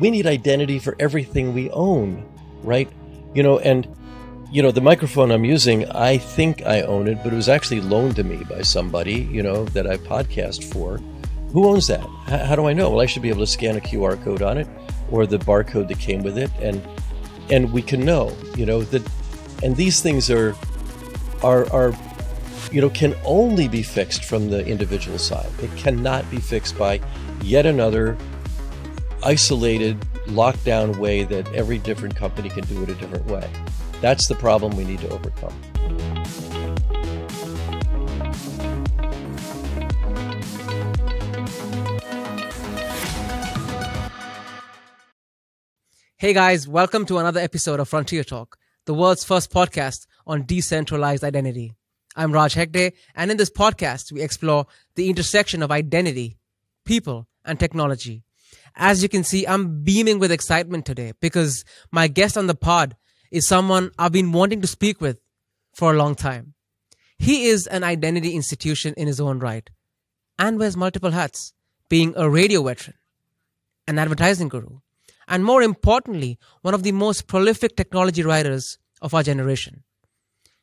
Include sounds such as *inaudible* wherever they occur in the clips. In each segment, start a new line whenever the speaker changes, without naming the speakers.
we need identity for everything we own, right? You know, and you know, the microphone I'm using, I think I own it, but it was actually loaned to me by somebody, you know, that I podcast for. Who owns that? H- how do I know? Well, I should be able to scan a QR code on it or the barcode that came with it and and we can know, you know, that and these things are are are you know can only be fixed from the individual side. It cannot be fixed by yet another isolated lockdown way that every different company can do it a different way. That's the problem we need to overcome.
Hey guys, welcome to another episode of Frontier Talk, the world's first podcast on decentralized identity. I'm Raj Hegde, and in this podcast, we explore the intersection of identity, people, and technology. As you can see, I'm beaming with excitement today because my guest on the pod is someone I've been wanting to speak with for a long time. He is an identity institution in his own right and wears multiple hats, being a radio veteran, an advertising guru, and more importantly, one of the most prolific technology writers of our generation.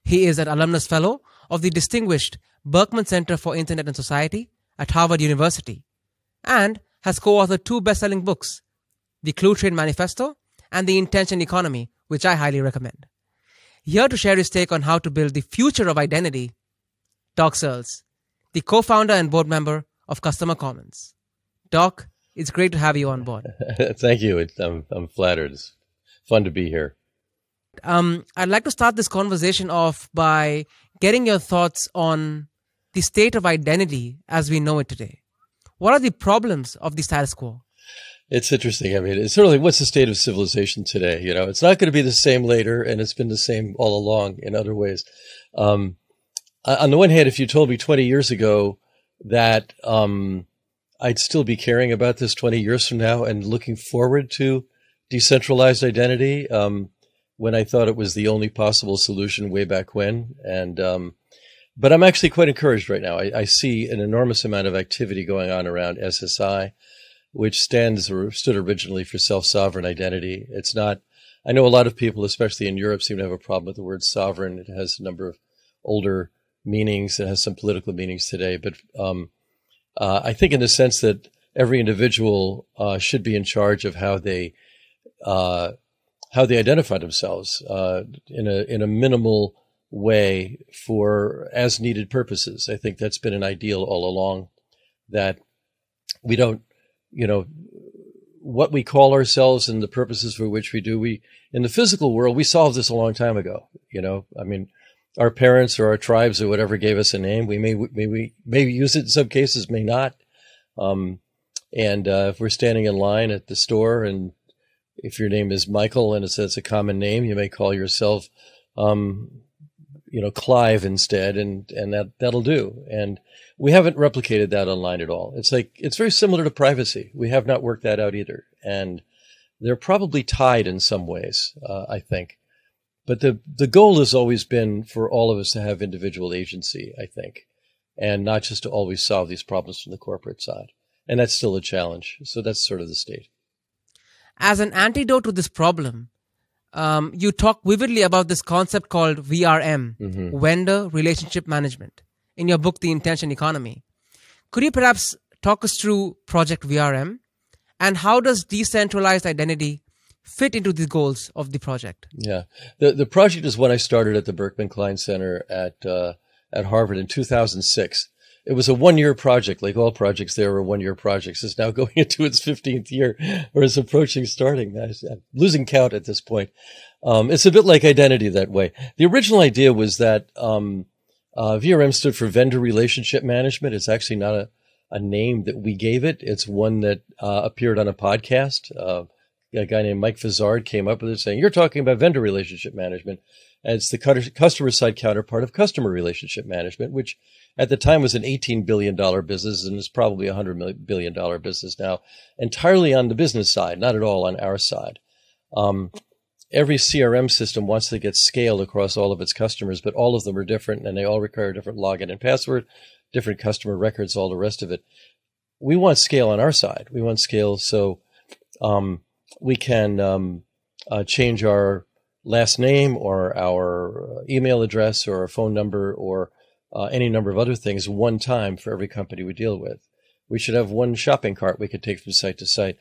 He is an alumnus fellow of the distinguished Berkman Center for Internet and Society at Harvard University and has co-authored two best-selling books, The Cluetrain Manifesto and The Intention Economy, which I highly recommend. Here to share his take on how to build the future of identity, Doc Searls, the co-founder and board member of Customer Commons. Doc, it's great to have you on board. *laughs*
Thank you. It's, I'm, I'm flattered. It's fun to be here.
Um, I'd like to start this conversation off by getting your thoughts on the state of identity as we know it today. What are the problems of the status quo?
It's interesting. I mean, it's like what's the state of civilization today? You know, it's not going to be the same later, and it's been the same all along in other ways. Um, on the one hand, if you told me 20 years ago that um, I'd still be caring about this 20 years from now and looking forward to decentralized identity, um, when I thought it was the only possible solution way back when, and um, but I'm actually quite encouraged right now. I, I, see an enormous amount of activity going on around SSI which stands or stood originally for self-sovereign identity. It's not. I know a lot of people, especially in Europe, seem to have a problem with the word sovereign. It has a number of older meanings. It has some political meanings today, but um, uh, I think in the sense that every individual uh, should be in charge of how they uh, how they identify themselves uh, in a in a minimal way for as needed purposes. I think that's been an ideal all along. That we don't you know, what we call ourselves and the purposes for which we do. We, in the physical world, we solved this a long time ago. You know, I mean, our parents or our tribes or whatever gave us a name. We may, may we may use it in some cases, may not. Um, and uh, if we're standing in line at the store and if your name is Michael and it says a common name, you may call yourself, um, you know, Clive instead, and and that that'll do. And we haven't replicated that online at all. It's like, it's very similar to privacy. We have not worked that out either. And they're probably tied in some ways, uh, I think. But the, the goal has always been for all of us to have individual agency, I think, and not just to always solve these problems from the corporate side. And that's still a challenge. So that's sort of the state.
As an antidote to this problem, um, you talk vividly about this concept called VRM, mm-hmm. Vendor Relationship Management in your book, The Intention Economy. Could you perhaps talk us through Project VRM and how does decentralized identity fit into the goals of the project?
Yeah, the the project is what I started at the Berkman Klein Center at uh, at Harvard in 2006. It was a one year project, like all projects there were one year projects. It's now *laughs* going into its 15th year or is approaching starting. I'm losing count at this point. Um, it's a bit like identity that way. The original idea was that um, uh, VRM stood for Vendor Relationship Management. It's actually not a, a name that we gave it. It's one that uh, appeared on a podcast. Uh, a guy named Mike Vizard came up with it saying, You're talking about vendor relationship management. And it's the customer side counterpart of customer relationship management, which at the time was an $18 billion business and is probably a $100 billion business now, entirely on the business side, not at all on our side. Um, every CRM system wants to get scale across all of its customers, but all of them are different and they all require different login and password, different customer records, all the rest of it. We want scale on our side. We want scale so um, we can um, uh, change our last name or our uh, email address or our phone number or uh, any number of other things one time for every company we deal with. We should have one shopping cart we could take from site to site.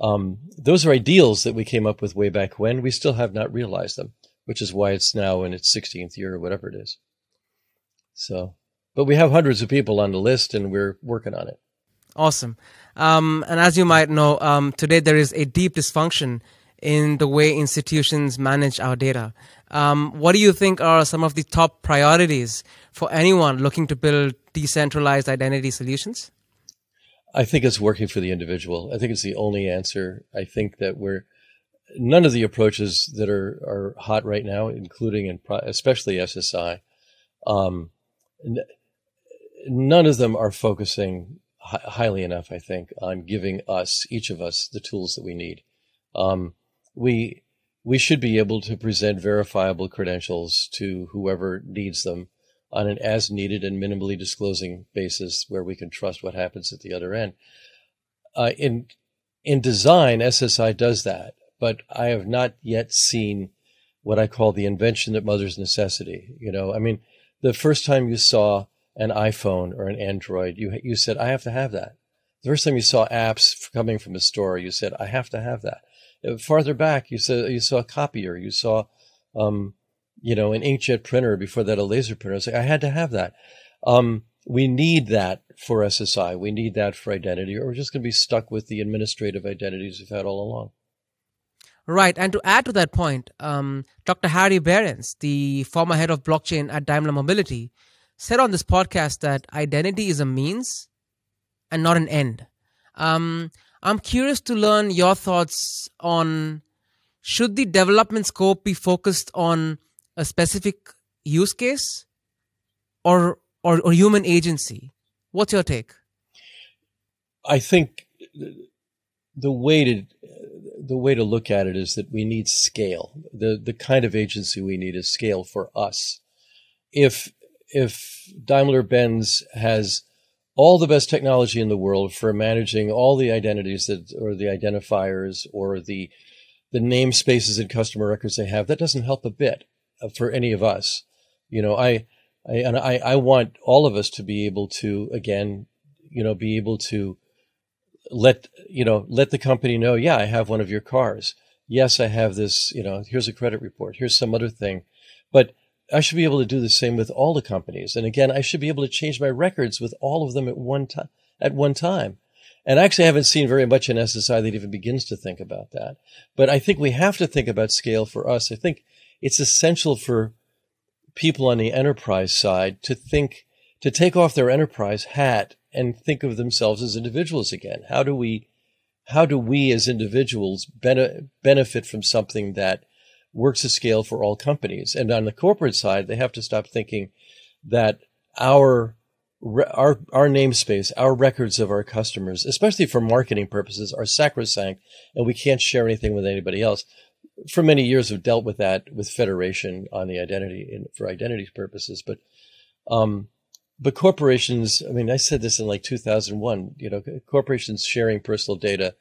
Um, those are ideals that we came up with way back when. We still have not realized them, which is why it's now in its 16th year or whatever it is. So, but we have hundreds of people on the list and we're working on it.
Awesome. Um, and as you might know, um, today there is a deep dysfunction in the way institutions manage our data. Um, what do you think are some of the top priorities for anyone looking to build decentralized identity solutions?
I think it's working for the individual. I think it's the only answer. I think that we're none of the approaches that are, are hot right now, including and especially SSI, um, none of them are focusing hi- highly enough. I think on giving us each of us the tools that we need. Um, we we should be able to present verifiable credentials to whoever needs them on an as needed and minimally disclosing basis where we can trust what happens at the other end. Uh, in in design, SSI does that, but I have not yet seen what I call the invention that mothers necessity. You know, I mean, the first time you saw an iPhone or an Android, you you said, "I have to have that." The first time you saw apps coming from a store, you said, "I have to have that." Uh, farther back, you saw you saw a copier, you saw, um, you know, an inkjet printer. Before that, a laser printer. I like, I had to have that. Um, we need that for SSI. We need that for identity, or we're just going to be stuck with the administrative identities we've had all along.
Right. And to add to that point, um, Dr. Harry Behrens, the former head of blockchain at Daimler Mobility, said on this podcast that identity is a means and not an end. Um, I'm curious to learn your thoughts on should the development scope be focused on a specific use case or or, or human agency? What's your take?
I think the way to the way to look at it is that we need scale. The the kind of agency we need is scale for us. If if Daimler Benz has all the best technology in the world for managing all the identities that or the identifiers or the the namespaces and customer records they have that doesn't help a bit uh, for any of us. You know i i and i i want all of us to be able to again you know be able to let you know let the company know yeah i have one of your cars. Yes i have this you know here's a credit report. Here's some other thing. But I should be able to do the same with all the companies. And again, I should be able to change my records with all of them at one time, at one time. And I actually haven't seen very much in SSI that even begins to think about that. But I think we have to think about scale for us. I think it's essential for people on the enterprise side to think, to take off their enterprise hat and think of themselves as individuals again. How do we, how do we as individuals bene- benefit from something that works at scale for all companies. And on the corporate side, they have to stop thinking that our our our namespace, our records of our customers, especially for marketing purposes, are sacrosanct, and we can't share anything with anybody else. For many years, we've dealt with that with federation on the identity in, for identity purposes, but um, but corporations. I mean, I said this in like 2001. You know, corporations sharing personal data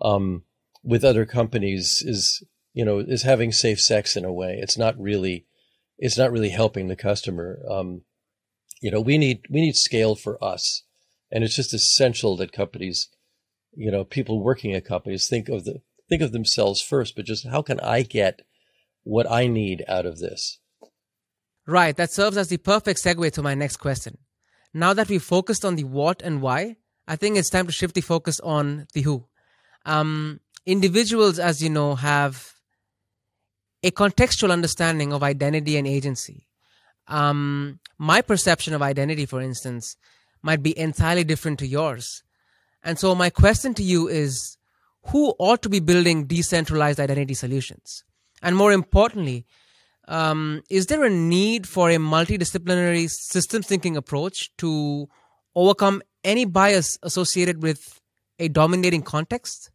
um, with other companies is you know, is having safe sex in a way. It's not really, it's not really helping the customer. Um, you know, we need we need scale for us, and it's just essential that companies, you know, people working at companies think of the think of themselves first, but just how can I get what I need out of this?
Right. That serves as the perfect segue to my next question. Now that we've focused on the what and why, I think it's time to shift the focus on the who. Um, individuals, as you know, have a contextual understanding of identity and agency. Um, my perception of identity, for instance, might be entirely different to yours. And so my question to you is, who ought to be building decentralized identity solutions? And more importantly, um, is there a need for a multidisciplinary systems thinking approach to overcome any bias associated with a dominating context?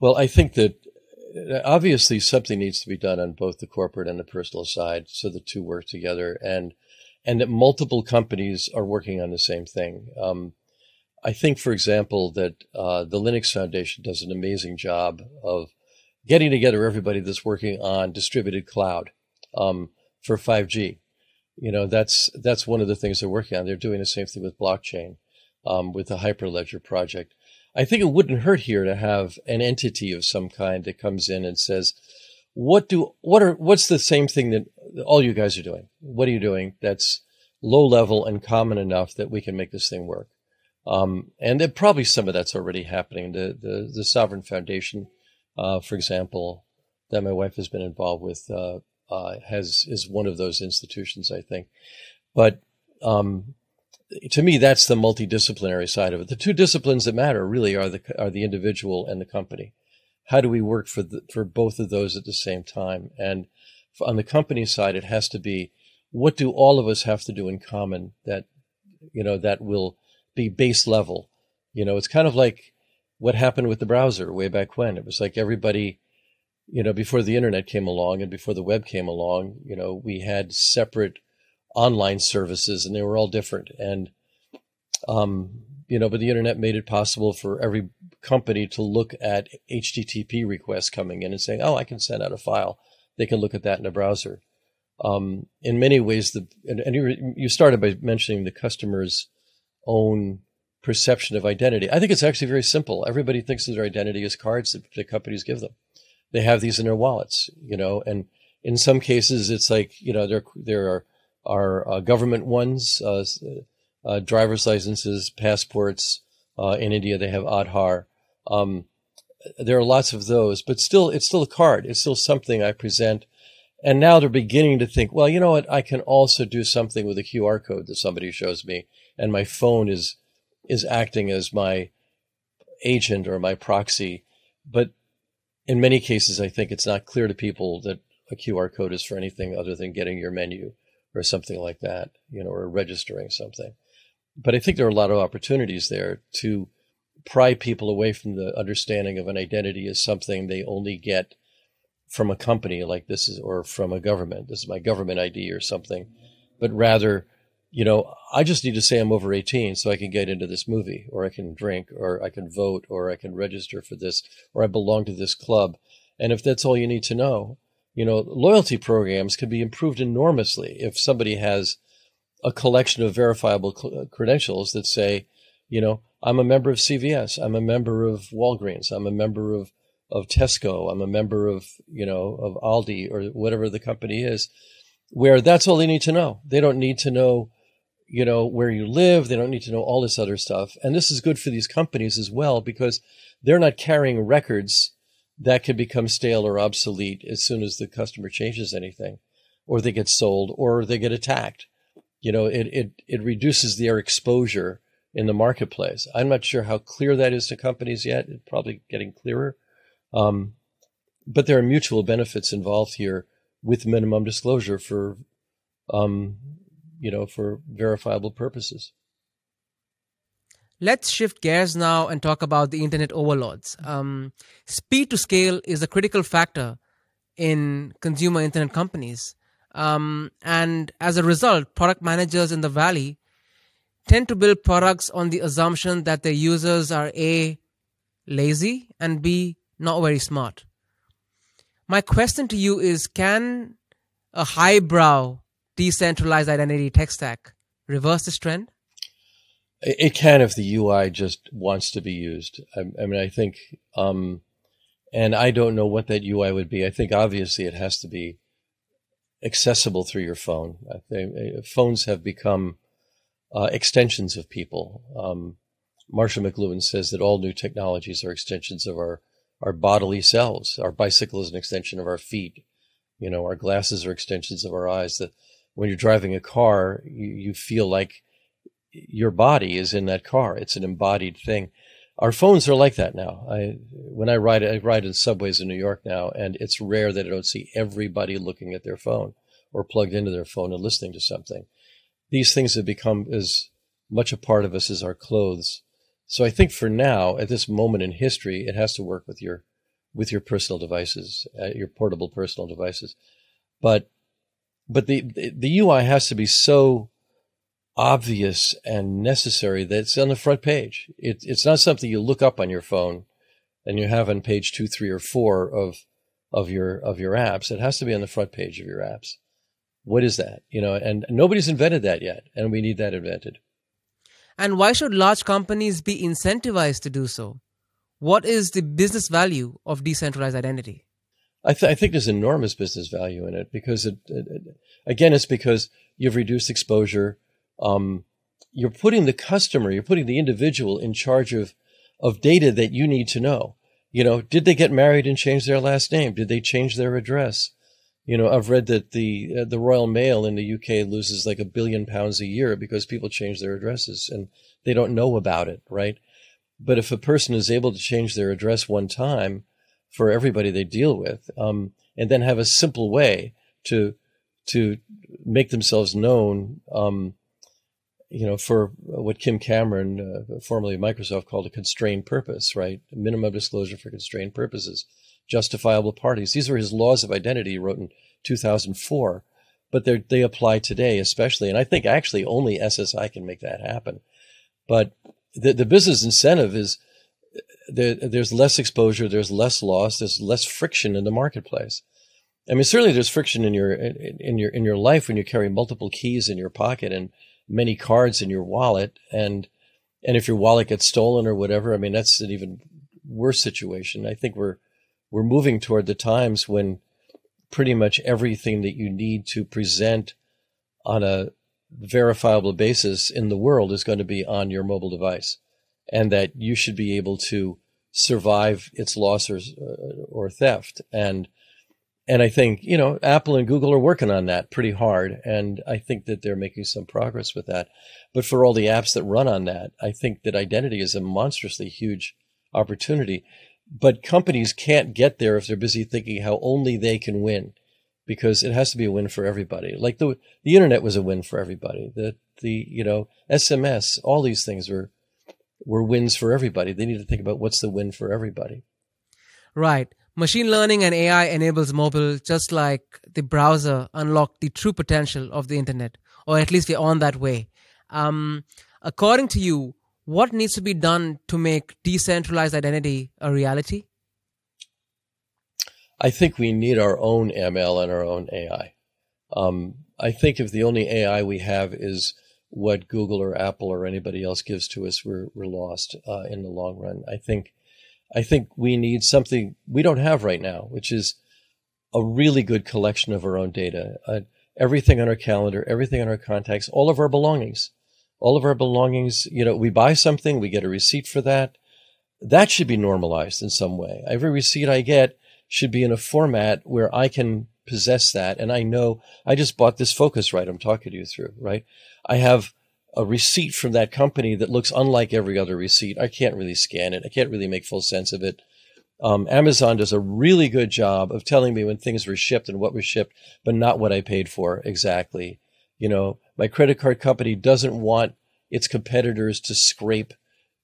Well, I think that obviously something needs to be done on both the corporate and the personal side so the two work together and and that multiple companies are working on the same thing um, I think, for example, that uh, the Linux Foundation does an amazing job of getting together everybody that's working on distributed cloud um, for 5G. You know, that's that's one of the things they're working on. They're doing the same thing with blockchain, um, with the Hyperledger project. I think it wouldn't hurt here to have an entity of some kind that comes in and says, "What do what are what's the same thing that all you guys are doing? What are you doing that's low level and common enough that we can make this thing work?" Um, and probably some of that's already happening. The the, the Sovrin Foundation, uh, for example, that my wife has been involved with, uh, uh, has is one of those institutions, I think. But um, to me, that's the multidisciplinary side of it. The two disciplines that matter really are the are the individual and the company. How do we work for the, for both of those at the same time? And on the company side, it has to be what do all of us have to do in common that you know that will be base level. You know, it's kind of like what happened with the browser way back when. It was like everybody, you know, before the internet came along and before the web came along, you know, we had separate online services and they were all different. And, um, you know, but the internet made it possible for every company to look at HTTP requests coming in and saying, oh, I can send out a file. They can look at that in a browser. Um, in many ways, the and, and you, you started by mentioning the customers' own perception of identity. I think it's actually very simple. Everybody thinks of their identity as cards that the companies give them. They have these in their wallets, you know, and in some cases it's like, you know, there, there are, are uh, government ones, uh, uh, driver's licenses, passports. Uh, in India, they have Aadhaar. Um, there are lots of those, but still, it's still a card. It's still something I present. And now they're beginning to think, well, you know what? I can also do something with a QR code that somebody shows me and my phone is is acting as my agent or my proxy. But in many cases, I think it's not clear to people that a QR code is for anything other than getting your menu or something like that, you know, or registering something. But I think there are a lot of opportunities there to pry people away from the understanding of an identity as something they only get from a company like this is, or from a government. This is my government ID or something, but rather you know, I just need to say I'm over 18 so I can get into this movie, or I can drink, or I can vote, or I can register for this, or I belong to this club. And if that's all you need to know, you know, loyalty programs can be improved enormously if somebody has a collection of verifiable cl- uh, credentials that say, you know, I'm a member of CVS, I'm a member of Walgreens, I'm a member of of Tesco, I'm a member of, you know, of Aldi or whatever the company is, where that's all they need to know. They don't need to know you know, where you live. They don't need to know all this other stuff. And this is good for these companies as well because they're not carrying records that can become stale or obsolete as soon as the customer changes anything or they get sold or they get attacked. You know, it, it, it reduces their exposure in the marketplace. I'm not sure how clear that is to companies yet. It's probably getting clearer. Um, but there are mutual benefits involved here with minimum disclosure for um, you know, for verifiable purposes.
Let's shift gears now and talk about the internet overlords. Um, speed to scale is a critical factor in consumer internet companies. Um, and as a result, product managers in the Valley tend to build products on the assumption that their users are A, lazy, and B, not very smart. My question to you is Can a highbrow decentralized identity tech stack reverse this trend?
It can if the UI just wants to be used. I, I mean, I think, um, and I don't know what that UI would be. I think obviously it has to be accessible through your phone. Think uh, phones have become uh, extensions of people. Um, Marshall McLuhan says that all new technologies are extensions of our our bodily selves. Our bicycle is an extension of our feet. You know, our glasses are extensions of our eyes. The when you're driving a car, you, you feel like your body is in that car. It's an embodied thing. Our phones are like that now. I when I ride I ride in subways in New York now, and it's rare that I don't see everybody looking at their phone or plugged into their phone and listening to something. These things have become as much a part of us as our clothes. So I think for now, at this moment in history, it has to work with your with your personal devices, uh, your portable personal devices. But but the the UI has to be so obvious and necessary that it's on the front page. It, it's not something you look up on your phone and you have on page two, three, or four of of your of your apps. It has to be on the front page of your apps. What is that? You know, and nobody's invented that yet, and we need that invented.
And why should large companies be incentivized to do so? What is the business value of decentralized identity?
I, th- I think there's enormous business value in it because it, it, it, again, it's because you've reduced exposure. Um, you're putting the customer, you're putting the individual in charge of of data that you need to know. You know, did they get married and change their last name? Did they change their address? You know, I've read that the uh, the Royal Mail in the UK loses like a billion pounds a year because people change their addresses and they don't know about it, right? But if a person is able to change their address one time for everybody they deal with, um, and then have a simple way to to make themselves known, um, you know, for what Kim Cameron, uh, formerly Microsoft, called a constrained purpose, right? Minimum disclosure for constrained purposes, justifiable parties. These were his laws of identity he wrote in 2004, but they apply today, especially. And I think actually only SSI can make that happen. But the, the business incentive is there, there's less exposure, there's less loss, there's less friction in the marketplace. I mean, certainly there's friction in your in your in your life when you carry multiple keys in your pocket and many cards in your wallet and and if your wallet gets stolen or whatever, I mean that's an even worse situation. I think we're we're moving toward the times when pretty much everything that you need to present on a verifiable basis in the world is going to be on your mobile device and that you should be able to survive its loss or, uh, or theft and and I think, you know, Apple and Google are working on that pretty hard. And I think that they're making some progress with that. But for all the apps that run on that, I think that identity is a monstrously huge opportunity. But companies can't get there if they're busy thinking how only they can win because it has to be a win for everybody. Like the, the internet was a win for everybody. The, the, you know, SMS, all these things were, were wins for everybody. They need to think about what's the win for everybody.
Right. Machine learning and AI enables mobile just like the browser unlocked the true potential of the internet, or at least we're on that way. Um, according to you, what needs to be done to make decentralized identity a reality?
I think we need our own ML and our own AI. Um, I think if the only AI we have is what Google or Apple or anybody else gives to us, we're, we're lost uh, in the long run. I think I think we need something we don't have right now, which is a really good collection of our own data. Uh, everything on our calendar, everything on our contacts, all of our belongings, all of our belongings. You know, we buy something, we get a receipt for that. That should be normalized in some way. Every receipt I get should be in a format where I can possess that. And I know I just bought this Focusrite. I'm talking to you through, right? I have a receipt from that company that looks unlike every other receipt. I can't really scan it. I can't really make full sense of it. Um, Amazon does a really good job of telling me when things were shipped and what was shipped, but not what I paid for exactly. You know, my credit card company doesn't want its competitors to scrape,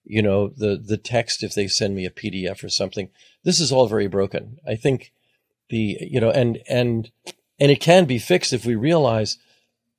you know, the, the text if they send me a PDF or something. This is all very broken. I think the, you know, and, and, and it can be fixed if we realize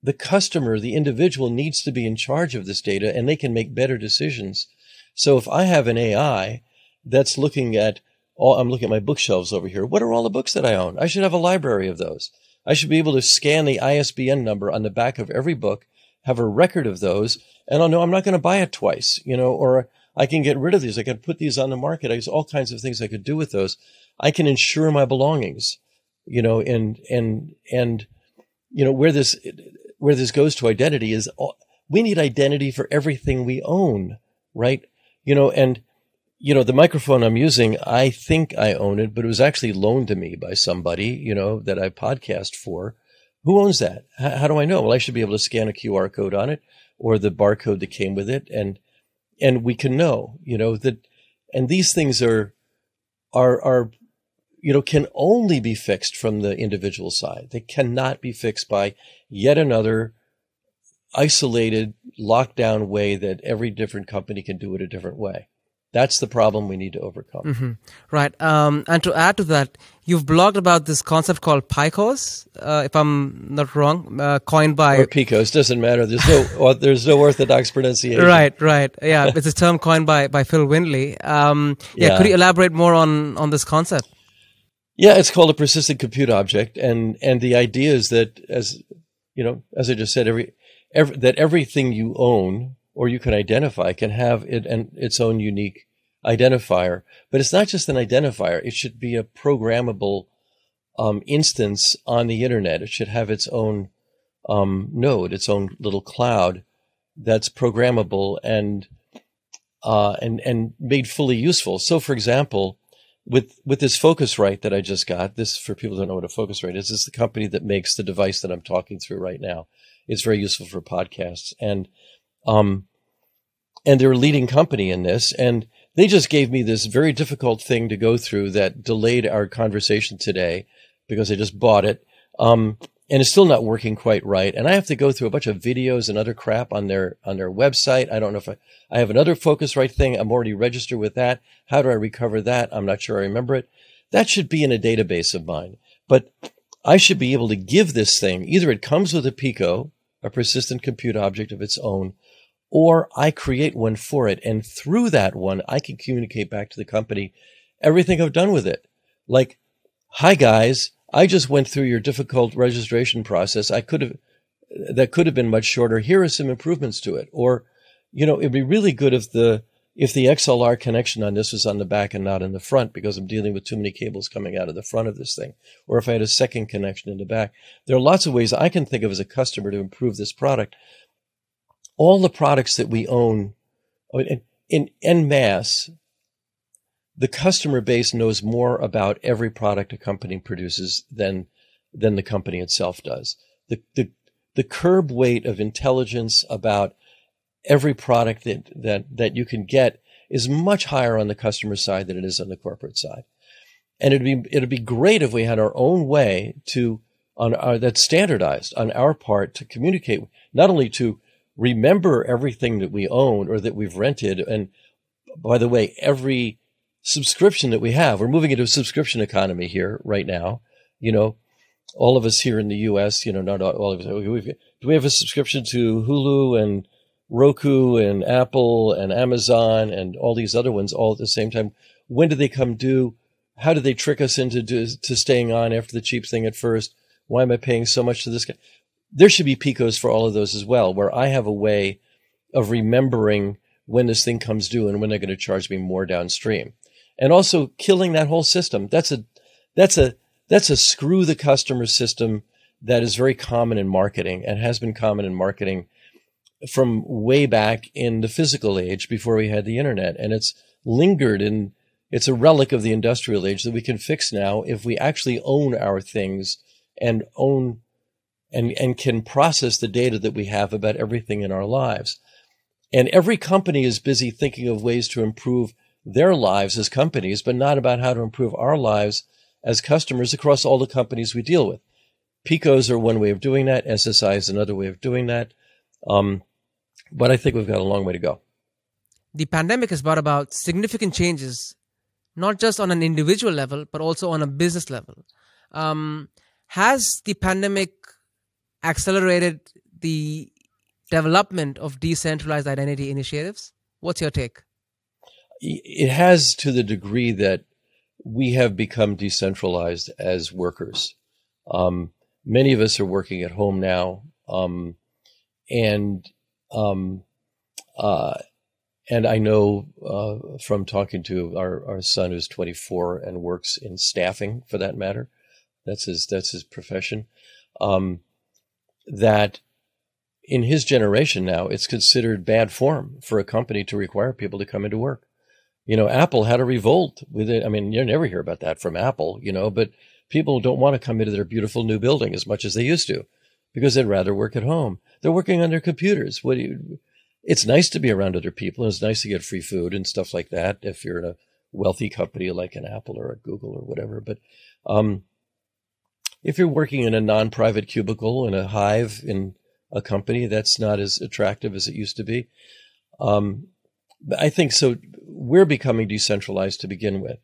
the customer, the individual needs to be in charge of this data and they can make better decisions. So if I have an AI that's looking at all, I'm looking at my bookshelves over here. What are all the books that I own? I should have a library of those. I should be able to scan the ISBN number on the back of every book, have a record of those, and I'll know I'm not going to buy it twice, you know, or I can get rid of these. I can put these on the market. There's all kinds of things I could do with those. I can insure my belongings, you know, and, and, and, you know, where this, where this goes to identity is we need identity for everything we own, right? You know, and you know, the microphone I'm using, I think I own it, but it was actually loaned to me by somebody, you know, that I podcast for. Who owns that? How, how do I know? Well, I should be able to scan a QR code on it or the barcode that came with it. And, and we can know, you know, that, and these things are, are, are you know, can only be fixed from the individual side. They cannot be fixed by yet another isolated lockdown way that every different company can do it a different way. That's the problem we need to overcome.
Mm-hmm. Right. Um, and to add to that, you've blogged about this concept called PICOs, uh, if I'm not wrong, uh, coined by
or PICOs. Doesn't matter. There's no *laughs* there's no orthodox pronunciation.
Right. Right. Yeah, it's a term coined by by Phil Windley. Um, yeah, yeah. Could you elaborate more on on this concept?
Yeah, it's called a persistent compute object, and and the idea is that as you know, as I just said, every, every that everything you own or you can identify can have it and its own unique identifier. But it's not just an identifier; it should be a programmable um, instance on the internet. It should have its own um, node, its own little cloud that's programmable and uh, and and made fully useful. So, for example, with with this Focusrite that I just got, this for people who don't know what a Focusrite is, is the company that makes the device that I'm talking through right now. It's very useful for podcasts, and um, and they're a leading company in this, and they just gave me this very difficult thing to go through that delayed our conversation today because I just bought it. Um, and it's still not working quite right. And I have to go through a bunch of videos and other crap on their on their website. I don't know if I, I have another Focusrite thing. I'm already registered with that. How do I recover that? I'm not sure I remember it. That should be in a database of mine. But I should be able to give this thing either it comes with a Pico, a persistent compute object of its own, or I create one for it. And through that one, I can communicate back to the company everything I've done with it. Like, hi guys, I just went through your difficult registration process. I could have, that could have been much shorter. Here are some improvements to it. Or, you know, it'd be really good if the, if the XLR connection on this was on the back and not in the front because I'm dealing with too many cables coming out of the front of this thing. Or if I had a second connection in the back. There are lots of ways I can think of as a customer to improve this product. All the products that we own in, in en masse, the customer base knows more about every product a company produces than than the company itself does. The the the curb weight of intelligence about every product that that that you can get is much higher on the customer side than it is on the corporate side. And it'd be it'd be great if we had our own way to on our, that's standardized on our part to communicate not only to remember everything that we own or that we've rented and by the way every subscription that we have. We're moving into a subscription economy here right now. You know, all of us here in the U.S., you know, not all of us. Do we have a subscription to Hulu and Roku and Apple and Amazon and all these other ones all at the same time? When do they come due? How do they trick us into to staying on after the cheap thing at first? Why am I paying so much to this guy? There should be Picos for all of those as well, where I have a way of remembering when this thing comes due and when they're going to charge me more downstream and also killing that whole system. That's a that's a that's a screw the customer system that is very common in marketing and has been common in marketing from way back in the physical age before we had the internet and it's lingered in it's a relic of the industrial age that we can fix now if we actually own our things and own and and can process the data that we have about everything in our lives and every company is busy thinking of ways to improve their lives as companies, but not about how to improve our lives as customers across all the companies we deal with. Picos are one way of doing that. SSI is another way of doing that. Um, but I think we've got a long way to go.
The pandemic has brought about significant changes, not just on an individual level, but also on a business level. Um, has the pandemic accelerated the development of decentralized identity initiatives? What's your take?
It has to the degree that we have become decentralized as workers. Um, many of us are working at home now, um, and um, uh, and I know uh, from talking to our, our son who's 24 and works in staffing, for that matter, that's his that's his profession. Um, that in his generation now, it's considered bad form for a company to require people to come into work you know, Apple had a revolt with it. I mean, you never hear about that from Apple, you know, but people don't want to come into their beautiful new building as much as they used to because they'd rather work at home. They're working on their computers. What do you, it's nice to be around other people it's nice to get free food and stuff like that if you're in a wealthy company like an Apple or a Google or whatever. But, um, if you're working in a non-private cubicle in a hive in a company, that's not as attractive as it used to be. Um, I think so. We're becoming decentralized to begin with.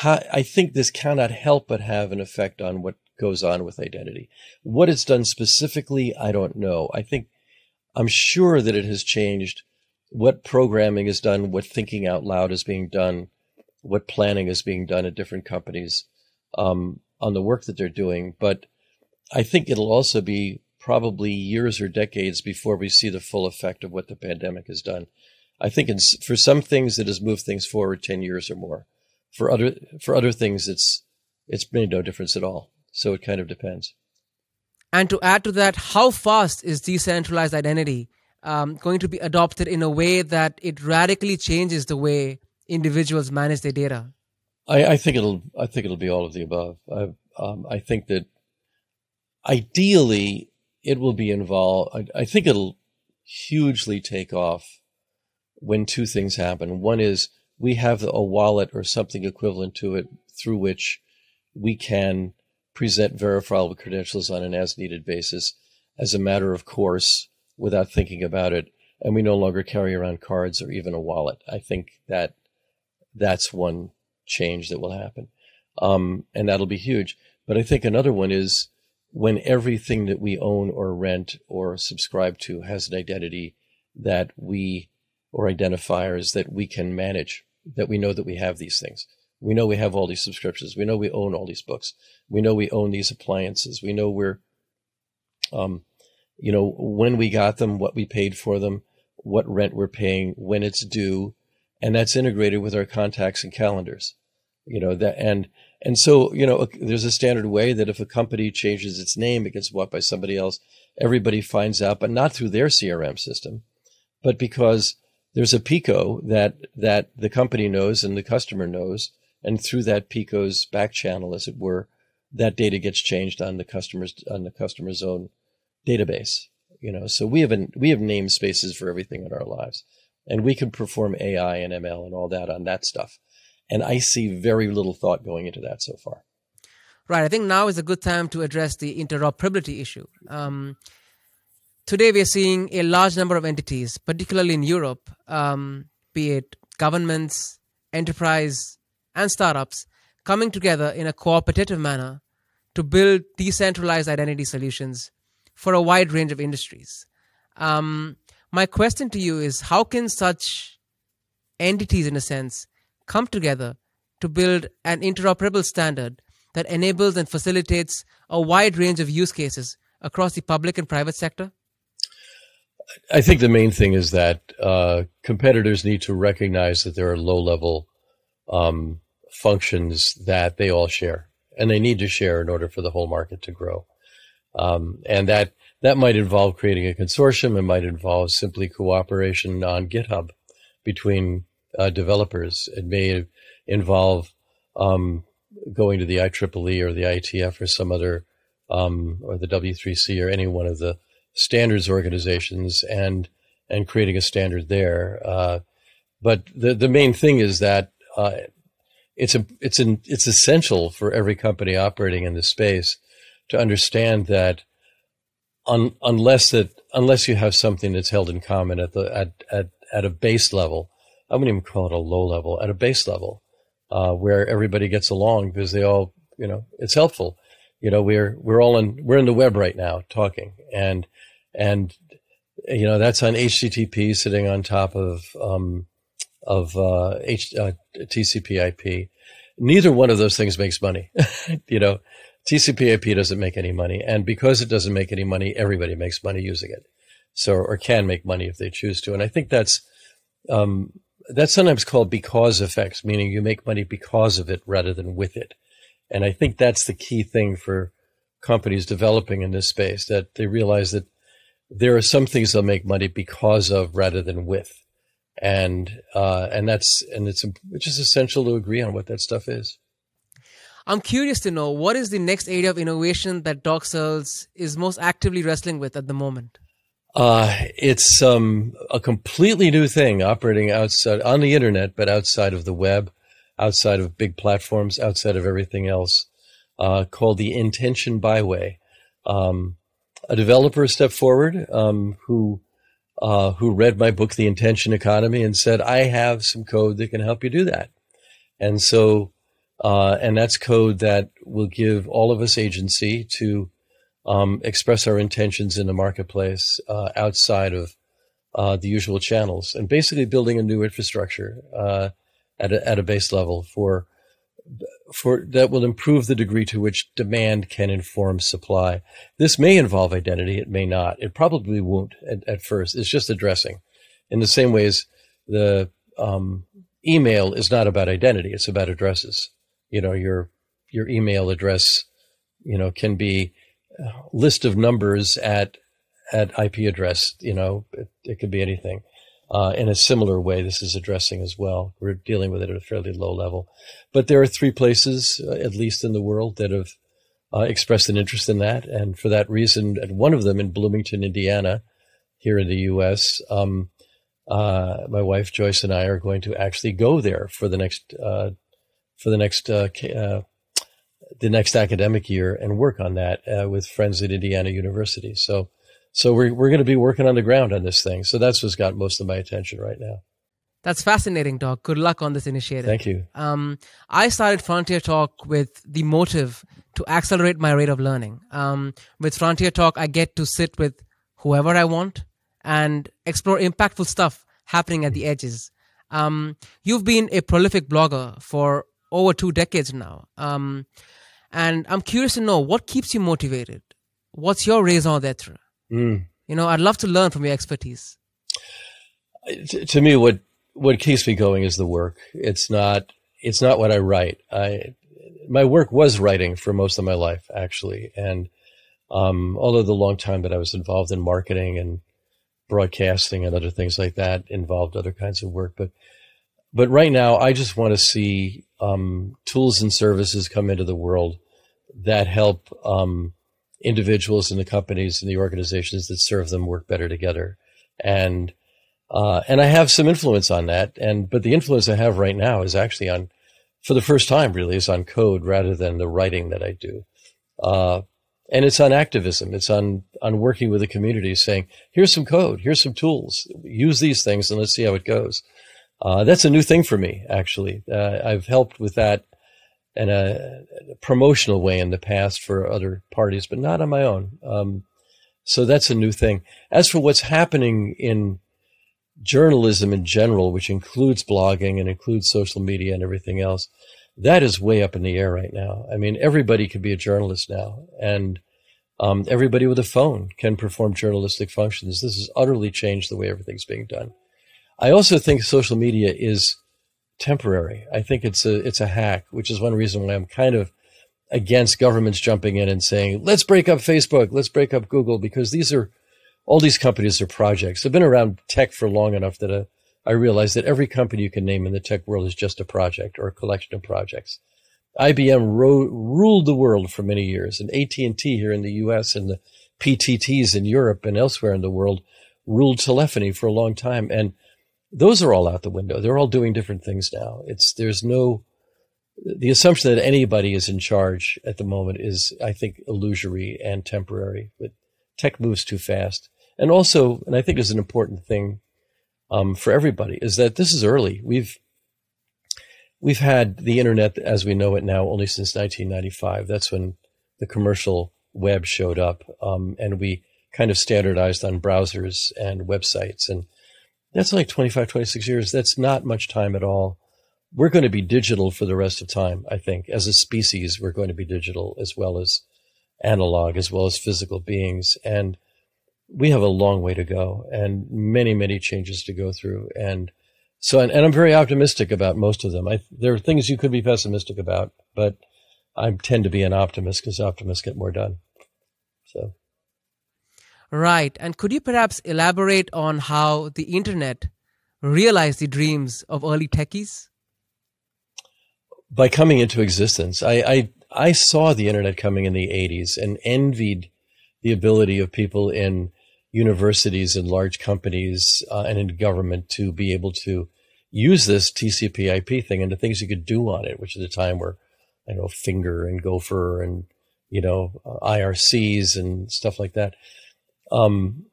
How, I think this cannot help but have an effect on what goes on with identity. What it's done specifically, I don't know. I think I'm sure that it has changed what programming is done, what thinking out loud is being done, what planning is being done at different companies um, on the work that they're doing. But I think it'll also be probably years or decades before we see the full effect of what the pandemic has done. I think for some things it has moved things forward 10 years or more. For other, for other things, it's, it's made no difference at all. So it kind of depends.
And to add to that, how fast is decentralized identity um, going to be adopted in a way that it radically changes the way individuals manage their data?
I, I think it'll. I think it'll be all of the above. I, um, I think that ideally it will be involved. I, I think it'll hugely take off when two things happen. One is we have a wallet or something equivalent to it through which we can present verifiable credentials on an as needed basis as a matter of course without thinking about it. And we no longer carry around cards or even a wallet. I think that that's one change that will happen. Um, and that'll be huge. But I think another one is when everything that we own or rent or subscribe to has an identity that we or identifiers that we can manage, that we know that we have these things. We know we have all these subscriptions. We know we own all these books. We know we own these appliances. We know we're, um, you know, when we got them, what we paid for them, what rent we're paying, when it's due, and that's integrated with our contacts and calendars. You know that, and and so you know, there's a standard way that if a company changes its name, it gets bought by somebody else. Everybody finds out, but not through their CRM system, but because there's a PICO that that the company knows and the customer knows, and through that PICO's back channel, as it were, that data gets changed on the customer's on the customer's own database. You know, so we have an, we have namespaces for everything in our lives, and we can perform AI and ML and all that on that stuff. And I see very little thought going into that so far.
Right. I think now is a good time to address the interoperability issue. Um, today, we are seeing a large number of entities, particularly in Europe, um, be it governments, enterprise, and startups, coming together in a cooperative manner to build decentralized identity solutions for a wide range of industries. Um, my question to you is how can such entities, in a sense, come together to build an interoperable standard that enables and facilitates a wide range of use cases across the public and private sector?
I think the main thing is that uh, competitors need to recognize that there are low level um, functions that they all share, and they need to share in order for the whole market to grow. Um, and that that might involve creating a consortium. It might involve simply cooperation on GitHub between uh, developers. It may involve um, going to the IEEE or the ITF or some other um, or the W3C or any one of the standards organizations and and creating a standard there. Uh, but the the main thing is that uh, it's a, it's an, it's essential for every company operating in this space to understand that un, unless that unless you have something that's held in common at the at at, at a base level, I wouldn't even call it a low level, at a base level, uh, where everybody gets along because they all you know it's helpful. You know we're we're all in we're in the web right now talking and and you know that's on HTTP sitting on top of um, of uh, H, uh, TCP/IP. Neither one of those things makes money. *laughs* you know, TCP/IP doesn't make any money, and because it doesn't make any money, everybody makes money using it. So, or can make money if they choose to. And I think that's um, that's sometimes called because effects, meaning you make money because of it rather than with it. And I think that's the key thing for companies developing in this space that they realize that there are some things they'll make money because of rather than with and uh, and that's and it's it's just essential to agree on what that stuff is.
I'm curious to know what is the next area of innovation that Doc Searls is most actively wrestling with at the moment.
Uh, it's um, a completely new thing operating outside on the internet, but outside of the web, outside of big platforms, outside of everything else, uh, called the Intention Byway. Um, a developer stepped forward um, who uh, who read my book, The Intention Economy, and said, I have some code that can help you do that. And so, uh, and that's code that will give all of us agency to um, express our intentions in the marketplace uh, outside of uh, the usual channels, and basically building a new infrastructure uh, at a, at a base level for for that will improve the degree to which demand can inform supply. This may involve identity, it may not. It probably won't at, at first. It's just addressing. In the same ways, the um, email is not about identity; it's about addresses. You know, your your email address, you know, can be a list of numbers at at IP address. You know, it, it could be anything. Uh, in a similar way, this is addressing as well. We're dealing with it at a fairly low level. But there are three places, uh, at least in the world, that have uh, expressed an interest in that. And for that reason, and one of them in Bloomington, Indiana, here in the U.S., um, uh, my wife Joyce and I are going to actually go there for the next uh, for the next uh, the next academic year and work on that with friends at Indiana University. So so we're we're going to be working on the ground on this thing. So that's what's got most of my attention right now.
That's fascinating, Doc. Good luck on this initiative.
Thank you. Um,
I started Frontier Talk with the motive to accelerate my rate of learning. Um, with Frontier Talk, I get to sit with whoever I want and explore impactful stuff happening at the edges. Um, you've been a prolific blogger for over two decades now. Um, and I'm curious to know what keeps you motivated? What's your raison d'etre? Mm. You know, I'd love to learn from your expertise.
To, to me, what what keeps me going is the work. It's not it's not what I write. I my work was writing for most of my life, actually, and um, although the long time that I was involved in marketing and broadcasting and other things like that involved other kinds of work, but but right now I just want to see um, tools and services come into the world that help um, individuals and the companies and the organizations that serve them work better together. And uh, and I have some influence on that. And but the influence I have right now is actually on, for the first time, really, is on code rather than the writing that I do. Uh, and it's on activism. It's on on working with the community, saying, "Here's some code. Here's some tools. Use these things, and let's see how it goes." Uh, that's a new thing for me, actually. Uh, I've helped with that in a, a, promotional way in the past for other parties, but not on my own. Um, so that's a new thing. As for what's happening in journalism in general, which includes blogging and includes social media and everything else, that is way up in the air right now. I mean, everybody can be a journalist now, and um, everybody with a phone can perform journalistic functions. This has utterly changed the way everything's being done. I also think social media is temporary. I think it's a it's a hack, which is one reason why I'm kind of against governments jumping in and saying, "Let's break up Facebook, let's break up Google," because these are all these companies are projects. I've been around tech for long enough that uh, I realize that every company you can name in the tech world is just a project or a collection of projects. IBM ro- ruled the world for many years, and AT&T here in the U.S. and the PTTs in Europe and elsewhere in the world ruled telephony for a long time. And those are all out the window. They're all doing different things now. It's there's no the assumption that anybody is in charge at the moment is, I think, illusory and temporary. But tech moves too fast, and also, and I think is an important thing um, for everybody is that this is early. We've we've had the internet as we know it now only since 1995. That's when the commercial web showed up, um, and we kind of standardized on browsers and websites and that's like 25, 26 years. That's not much time at all. We're going to be digital for the rest of time, I think. As a species, we're going to be digital as well as analog, as well as physical beings. And we have a long way to go and many, many changes to go through. And so, and, and I'm very optimistic about most of them. I, there are things you could be pessimistic about, but I tend to be an optimist because optimists get more done. So.
Right. And could you perhaps elaborate on how the internet realized the dreams of early techies?
By coming into existence. I, I, I saw the internet coming in the 80s and envied the ability of people in universities and large companies uh, and in government to be able to use this TCP IP thing and the things you could do on it, which at the time were, I know, Finger and Gopher and, you know, uh, IRCs and stuff like that. Um,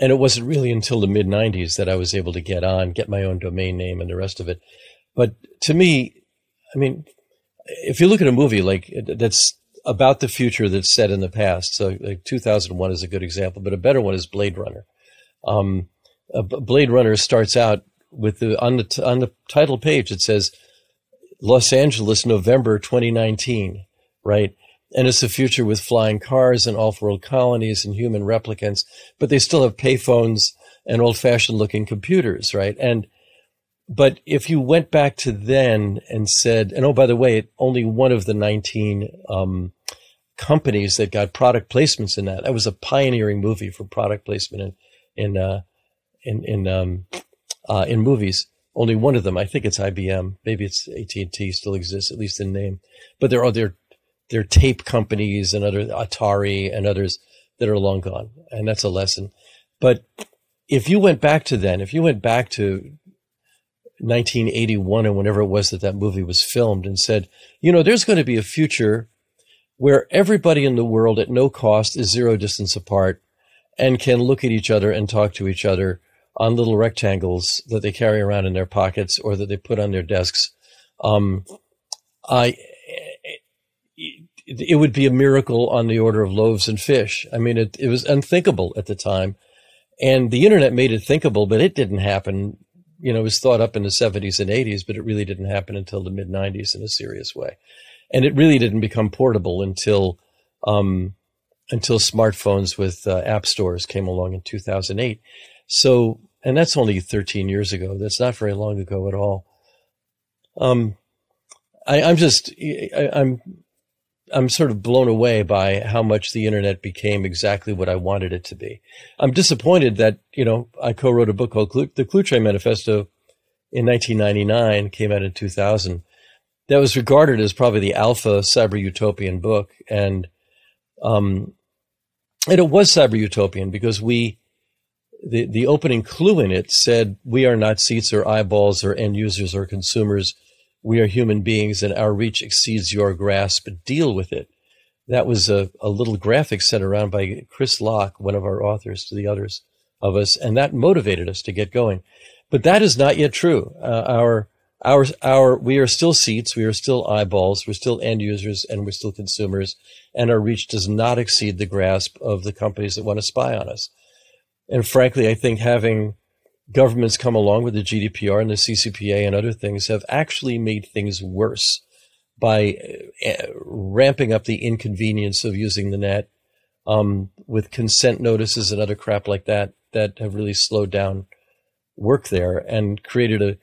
and it wasn't really until the mid 90s that I was able to get on, get my own domain name and the rest of it. But to me, I mean, if you look at a movie like that's about the future that's set in the past, so like 2001 is a good example, but a better one is Blade Runner. Um, Blade Runner starts out with the on the on the title page it says Los Angeles, November 2019, right? And it's a future with flying cars and off-world colonies and human replicants, but they still have payphones and old-fashioned looking computers, right? And but if you went back to then and said, and oh, by the way, only one of the 19 um, companies that got product placements in that, that was a pioneering movie for product placement in, in, uh, in, in, um, uh, in movies. Only one of them, I think it's IBM. Maybe it's AT&T still exists, at least in name, but there are, there, there are tape companies and other Atari and others that are long gone. And that's a lesson. But if you went back to then, if you went back to 1981 and whenever it was that that movie was filmed and said, you know, there's going to be a future where everybody in the world at no cost is zero distance apart and can look at each other and talk to each other on little rectangles that they carry around in their pockets or that they put on their desks. Um, I, it would be a miracle on the order of loaves and fish. I mean, it, it was unthinkable at the time. And the internet made it thinkable, but it didn't happen you know, it was thought up in the 70s and 80s, but it really didn't happen until the mid 90s in a serious way. And it really didn't become portable until, um, until smartphones with uh, app stores came along in 2008. So, and that's only 13 years ago. That's not very long ago at all. Um, I, am just, I, I'm, I'm sort of blown away by how much the internet became exactly what I wanted it to be. I'm disappointed that, you know, I co-wrote a book called the Cluetrain Manifesto in 1999, came out in 2000. That was regarded as probably the alpha cyber utopian book. And, um, and it was cyber utopian because we, the, the opening clue in it said, we are not seats or eyeballs or end users or consumers we are human beings and our reach exceeds your grasp. Deal with it. That was a, a little graphic sent around by Chris Locke, one of our authors, to the others of us, and that motivated us to get going. But that is not yet true. Uh, our our our we are still seats, we are still eyeballs, we're still end users, and we're still consumers, and our reach does not exceed the grasp of the companies that want to spy on us. And frankly, I think having governments come along with the GDPR and the CCPA and other things have actually made things worse by uh, ramping up the inconvenience of using the net um, with consent notices and other crap like that that have really slowed down work there and created a,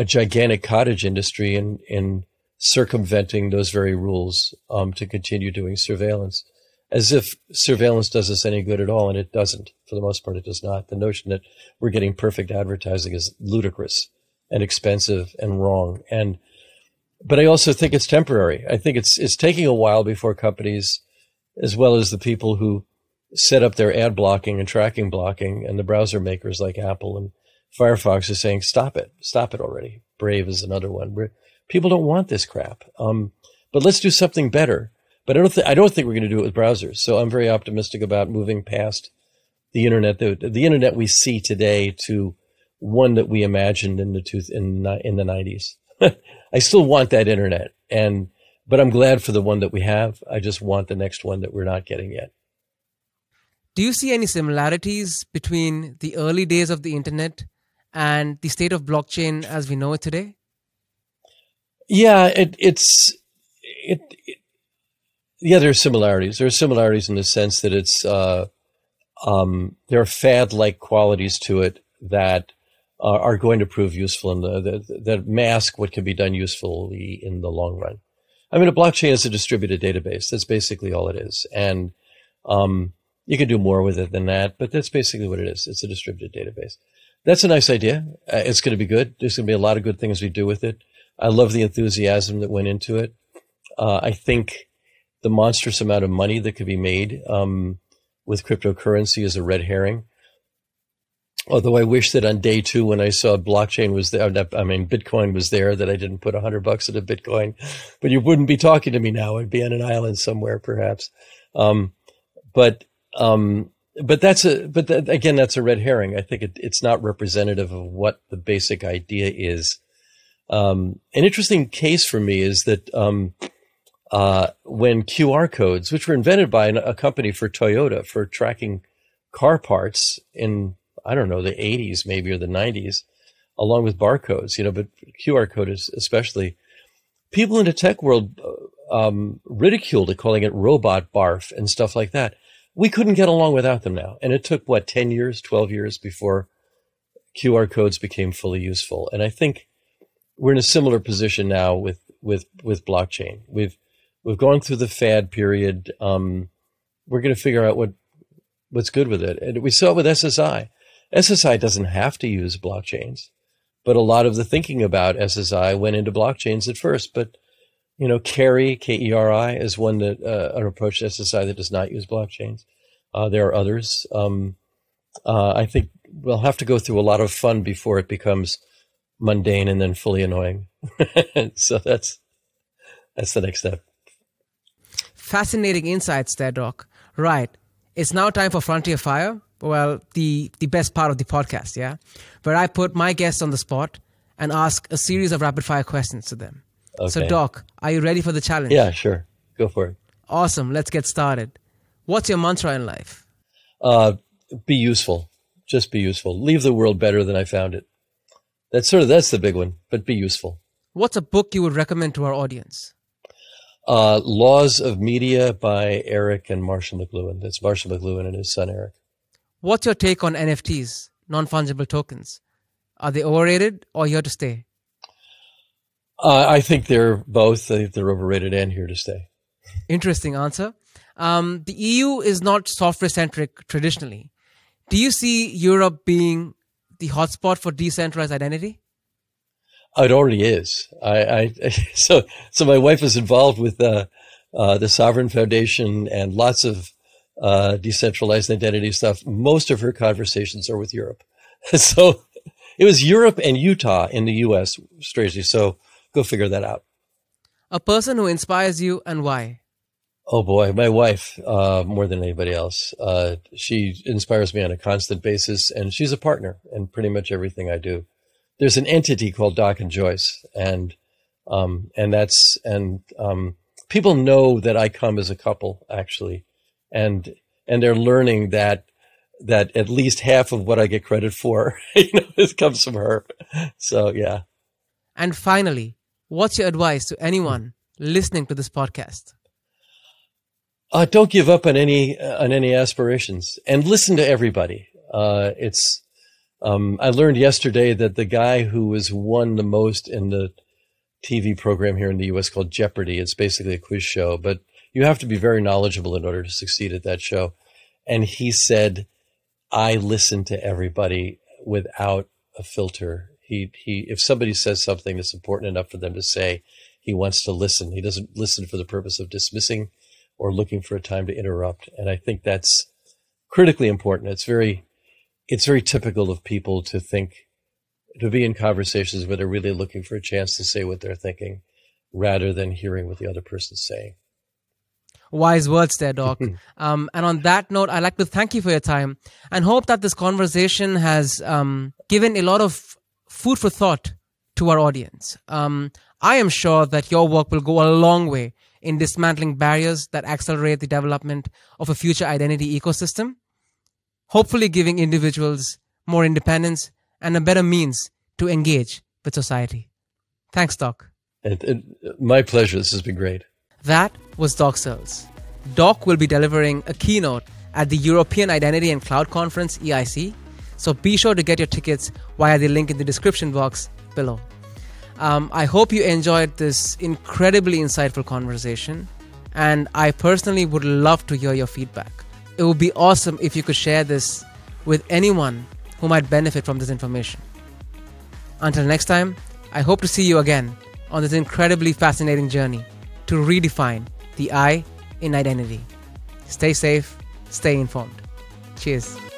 a gigantic cottage industry in, in circumventing those very rules um, to continue doing surveillance as if surveillance does us any good at all, and it doesn't. For the most part, it does not. The notion that we're getting perfect advertising is ludicrous and expensive and wrong. And but I also think it's temporary. I think it's it's taking a while before companies, as well as the people who set up their ad blocking and tracking blocking, and the browser makers like Apple and Firefox are saying, "Stop it! Stop it already." Brave is another one. People don't want this crap. Um, but let's do something better but I don't, th- I don't think we're going to do it with browsers. So I'm very optimistic about moving past the internet, the, the internet we see today to one that we imagined in the tooth in, in the 90s. *laughs* I still want that internet. And, but I'm glad for the one that we have. I just want the next one that we're not getting yet.
Do you see any similarities between the early days of the internet and the state of blockchain as we know it today?
Yeah, it, it's it, it, yeah, there are similarities. There are similarities in the sense that it's uh, um, there are fad-like qualities to it that uh, are going to prove useful and that mask what can be done usefully in the long run. I mean, a blockchain is a distributed database. That's basically all it is, and um, you can do more with it than that, but that's basically what it is. It's a distributed database. That's a nice idea. Uh, it's going to be good. There's going to be a lot of good things we do with it. I love the enthusiasm that went into it. Uh, I think the monstrous amount of money that could be made um, with cryptocurrency is a red herring. Although I wish that on day two, when I saw blockchain was there, I mean, Bitcoin was there, that I didn't put a hundred bucks into Bitcoin, but you wouldn't be talking to me now. I'd be on an island somewhere, perhaps. Um, but, um, but that's a but th- again that's a red herring. I think it, it's not representative of what the basic idea is. Um, an interesting case for me is that um, uh, when QR codes, which were invented by an, a company for Toyota for tracking car parts in I don't know the 80s maybe or the 90s, along with barcodes, you know, but QR code is especially people in the tech world uh, um, ridiculed it, calling it robot barf and stuff like that we couldn't get along without them now. And it took what, 10 years, 12 years before QR codes became fully useful. And I think we're in a similar position now with, with, with blockchain. We've, we've gone through the fad period. Um, we're going to figure out what, what's good with it. And we saw it with SSI. SSI doesn't have to use blockchains, but a lot of the thinking about SSI went into blockchains at first. But you know, Keri, K E R I, is one that uh, an approach to SSI that does not use blockchains. Uh, there are others. Um, uh, I think we'll have to go through a lot of fun before it becomes mundane and then fully annoying. *laughs* so that's that's the next step.
Fascinating insights there, Doc. Right. It's now time for Frontier Fire. Well, the the best part of the podcast, yeah, where I put my guests on the spot and ask a series of rapid fire questions to them. Okay. So, Doc, are you ready for the challenge?
Yeah, sure. Go for it.
Awesome. Let's get started. What's your mantra in life?
Uh, be useful. Just be useful. Leave the world better than I found it. That's sort of that's the big one. But be useful.
What's a book you would recommend to our audience?
Uh, Laws of Media by Eric and Marshall McLuhan. That's Marshall McLuhan and his son Eric.
What's your take on NFTs, non fungible tokens? Are they overrated or here to stay?
Uh, I think they're both. I think they're overrated and here to stay.
Interesting answer. Um, the EU is not software centric traditionally. Do you see Europe being the hotspot for decentralized identity?
It already is. I, I *laughs* so so my wife is involved with uh, uh, the Sovrin Foundation and lots of uh, decentralized identity stuff. Most of her conversations are with Europe. *laughs* so it was Europe and Utah in the U.S. Strangely, so go figure that out.
A person who inspires you and why?
Oh boy, my wife, uh, more than anybody else. Uh, she inspires me on a constant basis, and she's a partner in pretty much everything I do. There's an entity called Doc and Joyce, and um, and that's and um, people know that I come as a couple actually, and and they're learning that that at least half of what I get credit for, *laughs* you know, comes from her. So yeah.
And finally, What's your advice to anyone listening to this podcast?
Uh, don't give up on any uh, on any aspirations, and listen to everybody. Uh, it's um, I learned yesterday that the guy who has won the most in the TV program here in the U.S. called Jeopardy. It's basically a quiz show, but you have to be very knowledgeable in order to succeed at that show. And he said, "I listen to everybody without a filter he, he, if somebody says something that's important enough for them to say, he wants to listen. He doesn't listen for the purpose of dismissing or looking for a time to interrupt. And I think that's critically important. It's very, it's very typical of people to think, to be in conversations where they're really looking for a chance to say what they're thinking rather than hearing what the other person's saying.
Wise words there, Doc. *laughs* um, and on that note, I'd like to thank you for your time and hope that this conversation has um, given a lot of food for thought to our audience. Um, I am sure that your work will go a long way in dismantling barriers that accelerate the development of a future identity ecosystem, hopefully giving individuals more independence and a better means to engage with society. Thanks, Doc.
It, it, my pleasure. This has been great.
That was Doc Searls. Doc will be delivering a keynote at the European Identity and Cloud Conference, EIC, so be sure to get your tickets via the link in the description box below. Um, I hope you enjoyed this incredibly insightful conversation, and I personally would love to hear your feedback. It would be awesome if you could share this with anyone who might benefit from this information. Until next time, I hope to see you again on this incredibly fascinating journey to redefine the I in identity. Stay safe, stay informed. Cheers.